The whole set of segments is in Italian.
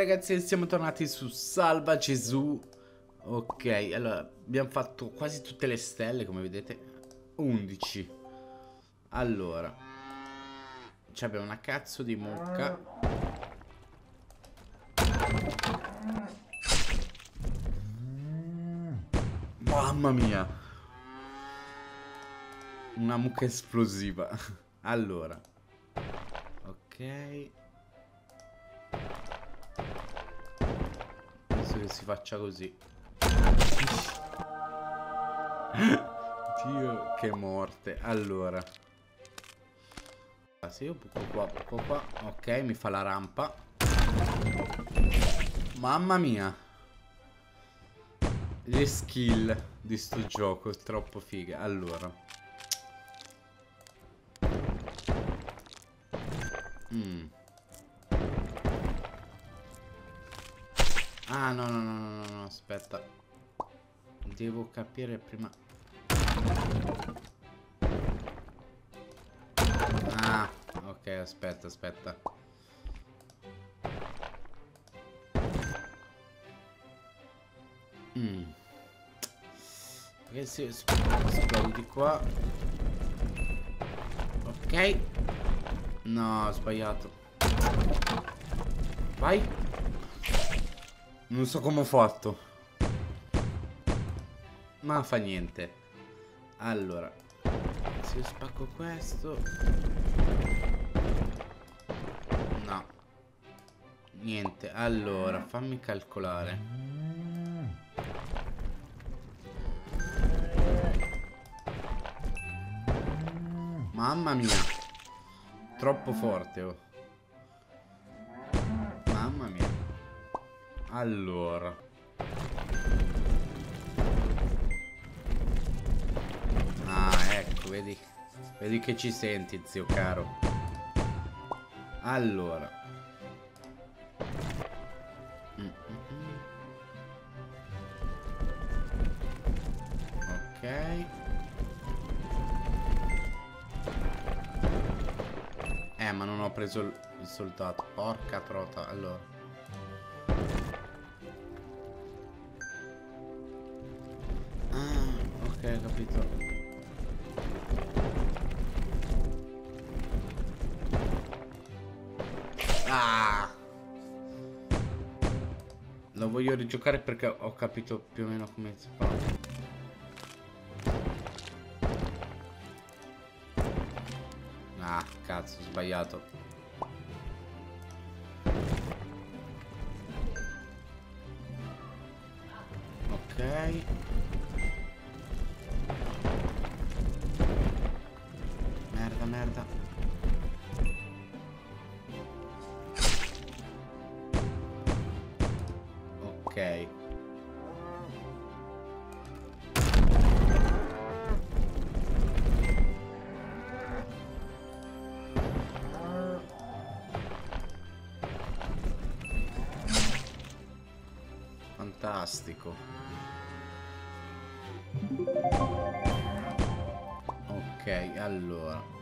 ragazzi, siamo tornati su Salva Gesù. Ok, allora, abbiamo fatto quasi tutte le stelle, come vedete. 11. Allora. Abbiamo una cazzo di mucca. Mamma mia. Una mucca esplosiva. Allora. Ok. Si faccia così. Dio, che morte. Allora. Ah, un po' qua, po' qua. Ok, mi fa la rampa. Mamma mia. Le skill di sto gioco, troppo fighe. Allora. Ah, no, no, no, no, no, aspetta. Devo capire prima... Ah, ok, aspetta, aspetta. Mm. Perché si esplode di qua. Ok. No, ho sbagliato. Vai. Non so come ho fatto. Ma fa niente. Allora. Se io spacco questo... No. Niente. Allora, fammi calcolare. Mamma mia. Troppo forte, oh. Allora. Ah, ecco, vedi. Vedi che ci senti, zio caro. Allora. Ok. Eh, ma non ho preso il soldato. Porca trota. Allora. Ok, ho capito. Ah! Lo voglio rigiocare perché ho capito più o meno come si fa. Cazzo, ho sbagliato. Ok. Merda. Ok. fantastico. Ok, allora.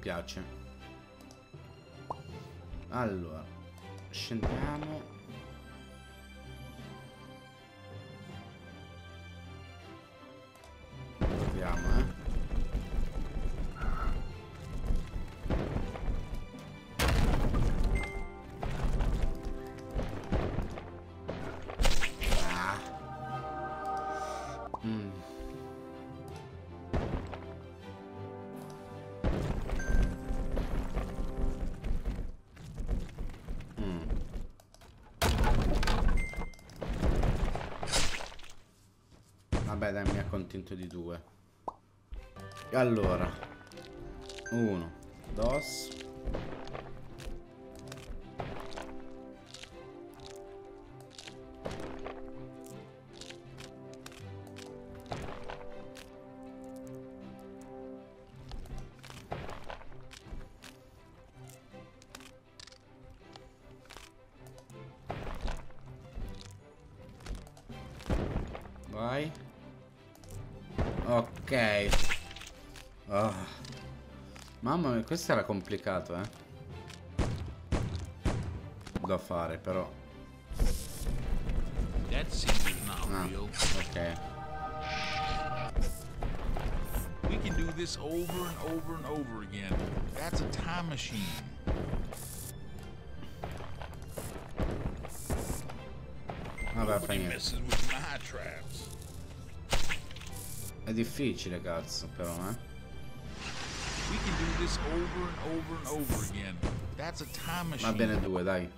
Piace. Allora scendiamo Vabbè dai mi accontento di due. Allora Uno Dos Ok. Oh. Mamma mia, questo era complicato, eh. Da fare, però. Ah, ok. We can do this over and over and over again. That's a time machine. Vabbè, fa niente. È difficile, cazzo, però, eh. Va bene due, dai.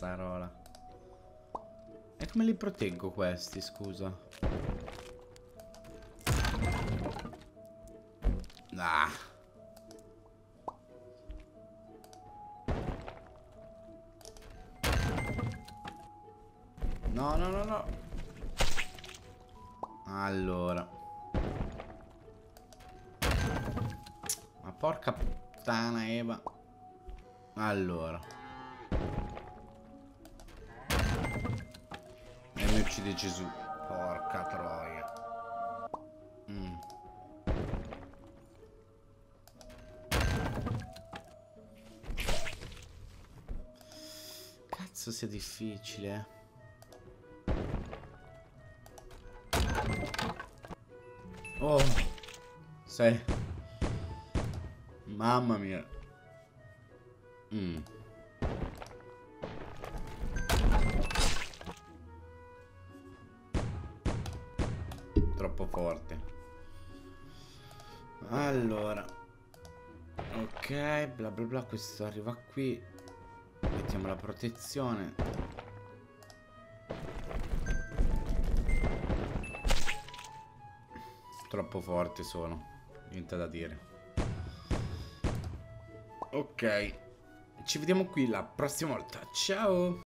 Cazzarola. E come li proteggo questi, scusa? Ah. No, no, no, no. Allora. Ma porca puttana Eva. Allora. Uccide Gesù. Porca troia. Mm. Cazzo sia difficile. eh. Oh. Sei. Mamma mia. Mm. Troppo forte. Allora. Ok, bla bla bla, questo arriva qui. Mettiamo la protezione. Troppo forte sono. Niente da dire. Ok. Ci vediamo qui la prossima volta. Ciao.